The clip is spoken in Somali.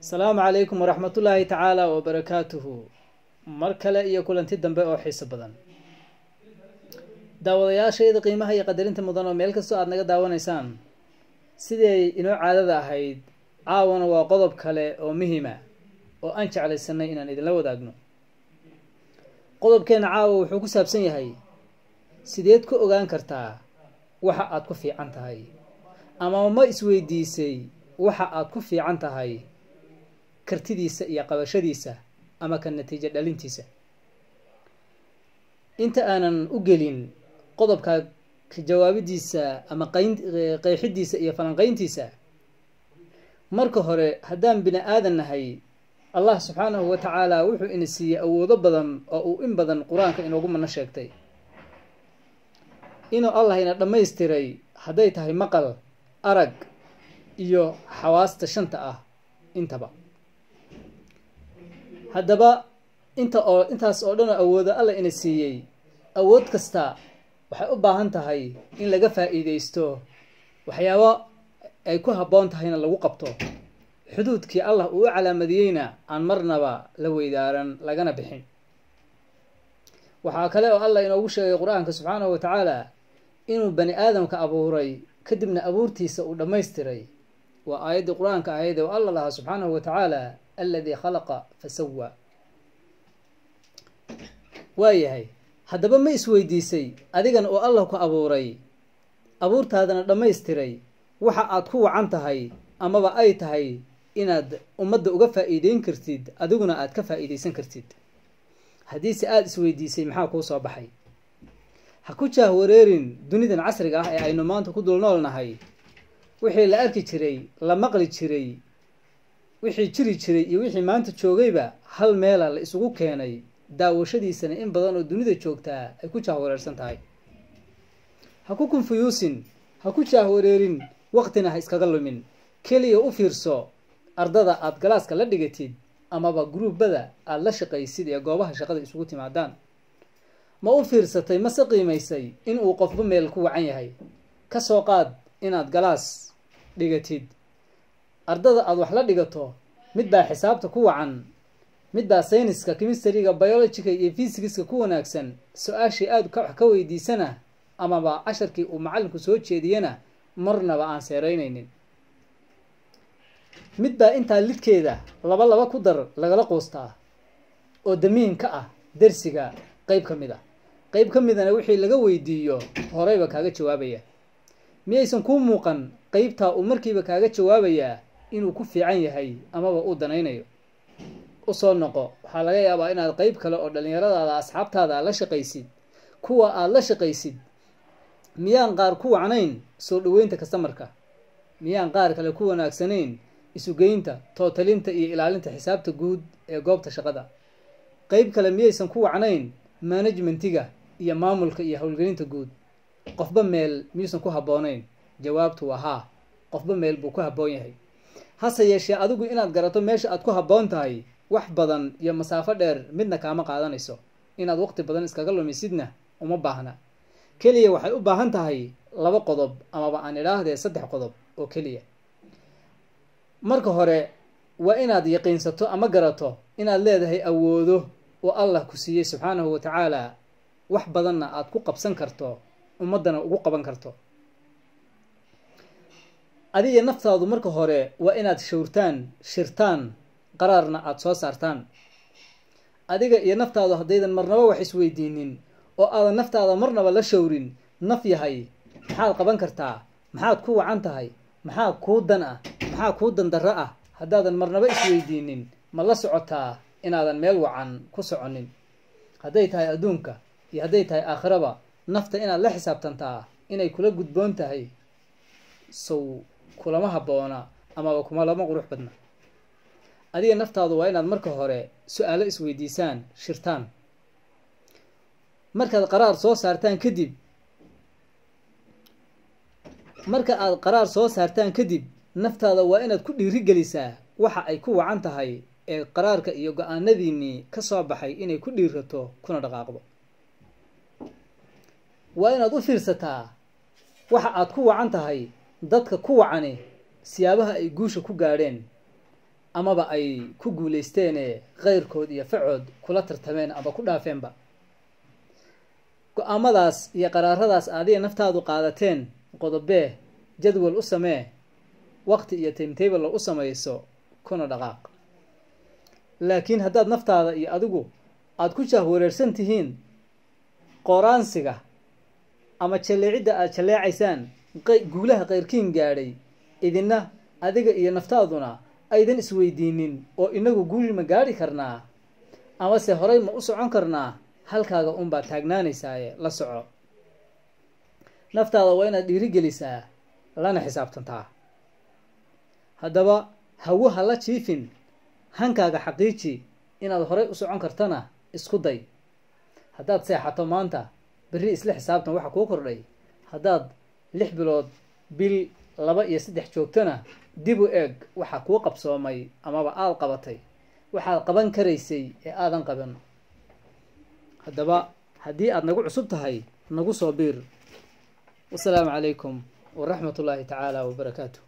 asalaamu calaykum waraxmatullaahi tacaala wabarakaatuhu mar kale iyo kulanti dambe oo xiiso badan. Daawadayaashayda qiimaha iyo qadarinta mudan oo meel kastoo aada naga daawanaysaan siday inoo caadada ahayd caawana waa qodob kale oo muhima oo aan jeclaysanay inaan idinla wadaagno. Qodobkeena caawa wuxuu ku saabsan yahay sideed ku ogaan kartaa waxa aad ku fiican tahay ama ma isweydiisay waxa aad ku fiican tahay kartidiisa iyo qabashadiisa ama ka natiijo dhalintiisa. Inta aanan u gelin qodobka ka jawaabidiisa ama qayn qeexidiisa iyo falanqayntiisa marka hore haddaan bini aadan nahay allah subxaanahu wa tacaala wuxuu ina siiyey awoodo badan oo uu in badan qur'aanka inoogu mano sheegtay. Inuu allah ina dhammaystiray hadday tahay maqal arag iyo xawaasta shanta ah intaba haddaba inta oo intaas oo dhan oo awoodo alla ina siiyey. Awood kasta waxay u baahan tahay in laga faa'iideysto waxyaabo ay ku habboon tahayna lagu qabto. Xuduudkii allah uu u calaamadiyeyna aan marnaba la weydaaran lagana bixin. Waxaa kale oo allah inoogu sheegay qur'aanka subxaanahu wa tacaala inuu bani aadamka abuuray kadibna abuurtiisa uu dhammaystiray. Waa aayaddii qur'aanka ahayd oo alla lahaa subxaanahu wa tacaala aladii khalaqa fasawa waayahay haddaba ma isweydiisay adigan oo allah ku abuuray abuurtaadana dhammaystiray waxa aad ku wacan tahay amaba ay tahay inaad ummadda uga faa'iideyn kartid adiguna aad ka faa'iideysan kartid haddiise aada isweydiisay maxaa kuu soo baxay ha ku jaah wareerin dunidan casriga ah ee aynu maanta ku dul nool nahay wixii la arki jiray la maqli jiray wixii jiri jiray iyo wixii maanta joogayba hal meela la isugu keenay daawashadiisana in badan oo dunida joogtaa ay ku jaahwareersan tahay. Ha ku konfuyuusin ha ku jaahwareerin waqtina ha iskaga lumin. Keliya u fiirso ardada aada galaaska la dhigatid amaba gruubada aada la shaqaysid ee goobaha shaqada isugu timaadaan. Ma u fiirsatay mase qiimaysay inuu qofba meel ku wacan yahay? Ka soo qaad inaad galaas dhigatid ardada aada wax la dhigato mid baa xisaabta ku wacan mid baa sayniska chemistryga biologiga iyo fysigiska ku wanaagsan su'aashii aada wax ka weydiisana amaba casharkii uu macallinku soo jeediyana marnaba aan seereynaynin mid baa intaa lidkeeda laba laba ku dar lagala quustaa oo damiin ka ah dersiga qeyb ka mid a qeyb ka midana wixii laga weydiiyo horeyba kaaga jawaabaya. Miyaysan kuu muuqan qeybtaa uu markiiba kaaga jawaabayaa inuu ku fiican yahay amaba uu danaynayo u soo noqo. Waxaa laga yaabaa inaad qeyb kale oo dhallinyaradaada asxaabtaada la shaqaysid kuwa aada la shaqaysid miyaan qaar ku wacnayn soo dhaweynta kastamarka miyaan qaar kale ku wanaagsanayn isugeynta tootalinta iyo ilaalinta xisaabta guud ee goobta shaqada. Qeyb kale miyaysan ku wacnayn manajmentiga iyo maamulka iyo howlgelinta guud. Qofba meel miyuusan ku habboonayn? Jawaabtu waa haa. Qofba meel buu ku habboon yahay hase yeeshee adigu inaad garato meesha aad ku habboon tahay wax badan iyo masaafo dheer midna kaama qaadanayso. Inaad waqti badan iskaga lumisidna uma baahna. Keliya waxay u baahan tahay laba qodob amaba aan idhaahdee saddex qodob oo keliya. Marka hore waa inaad yaqiinsato ama garato inaad leedahay awoodo oo allah ku siiyey subxaanahu wa tacaala. Wax badanna aad ku qabsan karto ummaddana ugu qaban karto adiga naftaadu marka hore waa inaad shawrtaan shirtaan qaraarna aada soo saartaan. Adiga iyo naftaadu haddaydan marnaba wax isweydiinin oo aadan naftaada marnaba la shawrin naf yahay maxaad qaban kartaa maxaad ku wacan tahay maxaa kuu dan ah maxaa kuu dandarro ah haddaadan marnaba isweydiinin ma la socotaa inaadan meel wacan ku soconin. Hadday tahay adduunka iyo hadday tahay aakhiraba nafta inaad la xisaabtantaa inay kula gudboon tahay sow kulama habboona amaba kuma lama qurux badna. Adiga naftaadu waa inaad marka hore su'aalo isweydiisaan shirtaan. Markaad qaraar soo saartaan kadib marka aad qaraar soo saartaan kadib naftaada waa inaad ku dhiirigelisaa waxa ay ku wacan tahay ee qaraarka iyo go'aanadiinnii ka soo baxay inay ku dhiirato kuna dhaqaaqdo. Waa inaad u fiirsataa waxa aad ku wacan tahay dadka ku wacani siyaabaha ay guusha ku gaadheen amaba ay ku guuleysteene keyrkood iyo facood kula tartameen ama ku dhaafeenba. Go'aamadaas iyo qaraaradaas aadiya naftaadu qaadateen qodobee jadwal u samee waqti iyo timetable u samayso kuna dhaqaaq. Laakiin haddaad naftaada iyo adigu aada ku jahwareersan tihiin qoraansiga ama jalleecidda aada jalleecaysaan guulaha keyrkiin gaadhay idina adiga iyo naftaaduna aydan isweydiinin oo inagu guul ma gaadhi karnaa? Amase horay ma u socon karnaa? Halkaaga unbaad taagnaanaysaaye la soco. Naftaada waa inaad dhiirigelisaa lana xisaabtantaa. Haddaba hawo ha la jiifin. Hankaaga xaqiiji inaad horay u socon kartana isku day. Haddaad seexato maanta berri isla xisaabtan waxa kuu kordhay. Haddaad lix bilood bil laba iyo saddex joogtana dib u eeg waxaa kuu qabsoomay amaba aada qabatay waxaad qaban karaysay ee aadan qaban haddaba haddii aada nagu cusub tahay nagu soo biir. Wasalaamu calaykum waraxmat ullaahi tacaala wabarakaatu